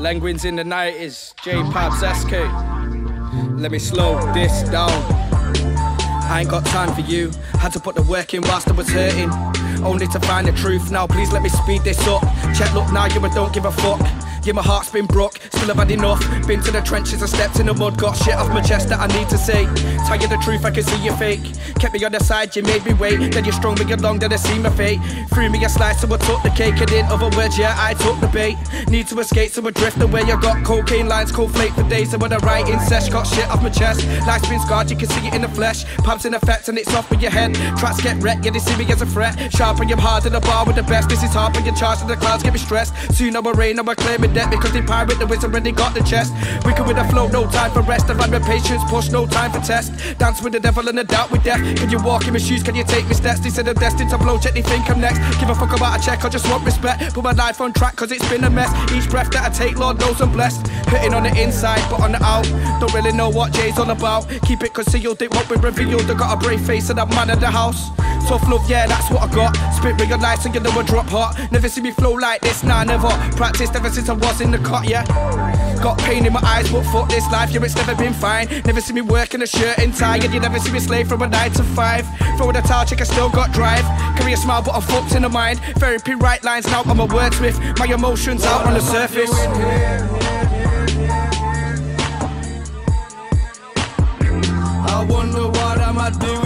Lenguins in the 90s, J Pabz eSKay. Let me slow this down. I ain't got time for you. Had to put the work in whilst I was hurting. Only to find the truth. Now please let me speed this up. Check look now, you don't give a fuck. Yeah, my heart's been broke, still have had enough. Been to the trenches I stepped in the mud, got shit off my chest that I need to say. Tell you the truth, I can see you fake. Kept me on the side, you made me wait. Then you strung me along, then I see my fate. Threw me a slice, so I took the cake. And in other words, yeah, I took the bait. Need to escape, so I drift away. I got cocaine lines, cold flake for days. And when I write in sesh, got shit off my chest. Life's been scarred, you can see it in the flesh. Pumps in effect, and it's off with your head. Tracks get wrecked, yeah, they see me as a threat. Sharp and I'm hard in the bar with the best. This is hard, but you're charged, and the clouds get me stressed. I will rain, I will claim it debt because they pirate the wizard already got the chest. Wicked with the flow, no time for rest. I've had my patience, push, no time for test. Dance with the devil and the doubt with death. Can you walk in my shoes? Can you take me steps? They said I'm destined to blow, check they think I'm next. Give a fuck about a check, I just want respect. Put my life on track, cause it's been a mess. Each breath that I take, Lord knows I'm blessed. Hitting on the inside, but on the out. Don't really know what Jay's all about. Keep it concealed, it won't be revealed. I got a brave face and I'm man of the house. Tough love, yeah, that's what I got. Spit realize and you know I drop hot. Never see me flow like this, nah, never. Practiced ever since I was in the cot, yeah. Got pain in my eyes, but fuck this life, yeah, it's never been fine. Never see me work in a shirt and tie, you never see me slave from a 9 to 5. Throw a towel, check, I still got drive. Carry a smile, but I'm fucked in the mind. Therapy, right lines, now I'm a wordsmith. My emotions out on the surface. I wonder what am I doing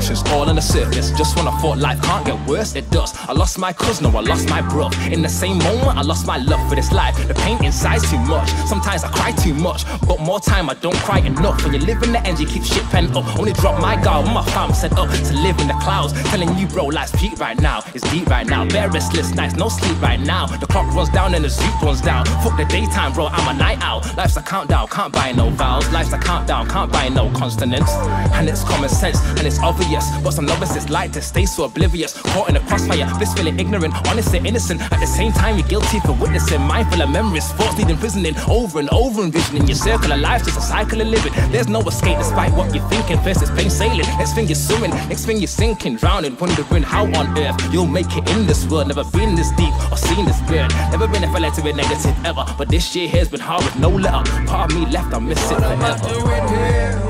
emotions all on the surface. Just when I thought life can't get worse, it does. I lost my cousin, I lost my bro. In the same moment, I lost my love for this life. The pain inside's too much. Sometimes I cry too much, but more time I don't cry enough. When you live in the end, you keep shit pent up. Only drop my guard when my fam set up to live in the clouds. Telling you, bro, life's peak right now. It's deep right now. Bare restless nights, no sleep right now. The clock runs down and the zoot runs down. Fuck the daytime, bro, I'm a night owl. Life's a countdown, can't buy no vowels. Life's a countdown, can't buy no consonants. And it's common sense, and it's obvious. But some novices like to stay so oblivious. Caught in a crossfire, feeling ignorant, honest and innocent. At the same time, you're guilty for witnessing. Mindful of memories, thoughts need imprisoning. Over and over envisioning your circle of life, just a cycle of living. There's no escape despite what you're thinking. First it's plain sailing, next thing you're swimming, next thing you're sinking, drowning, wondering how on earth you'll make it in this world. Never been this deep or seen this burn. Never been a fella to be negative ever. But this year here's been hard with no letter. Part of me left, I miss it What am I forever.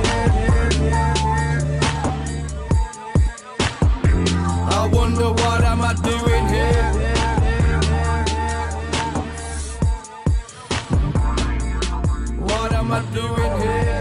am I doing here?